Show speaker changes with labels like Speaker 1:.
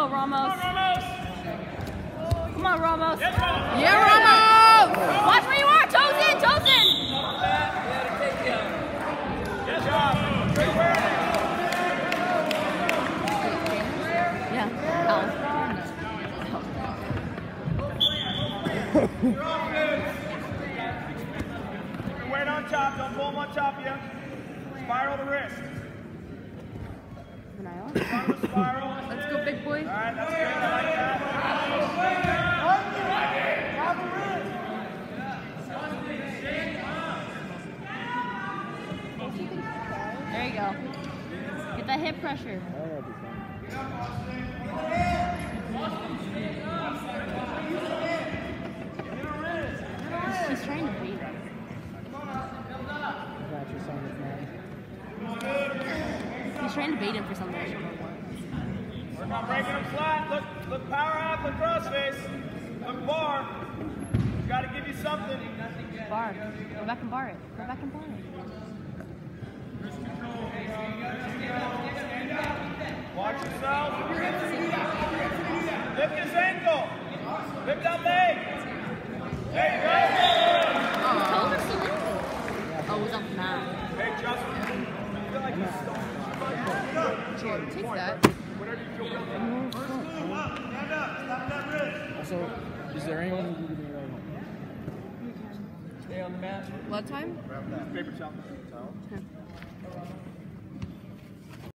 Speaker 1: go, Ramos. Come on, Ramos.
Speaker 2: Yeah, Ramos!
Speaker 1: Watch where you are. Toes in, toes in.
Speaker 3: Great work.
Speaker 1: Yeah. Al.
Speaker 3: Weight on top. Don't pull them on top of you. Spiral the wrist. Spiral.
Speaker 1: There you go. Get that hip pressure. He's trying to beat him. He's trying to bait him for something. That should work.
Speaker 3: Work on breaking them flat. Look, look power half, look cross face. Look bar. Got to give you something.
Speaker 1: Bar. Go back and bar it. Go back and bar it.
Speaker 3: Watch yourself. Lift his ankle. Lift that leg. There you go.
Speaker 1: Toes are still in. Oh, it was off the mat.
Speaker 3: Hey, Justin. I feel like he's still.
Speaker 2: Take that.
Speaker 3: Whatever you feel comfortable.
Speaker 4: Also, is there anyone who can give me a right
Speaker 3: Stay on the mat.
Speaker 2: What time?
Speaker 3: Paper towel.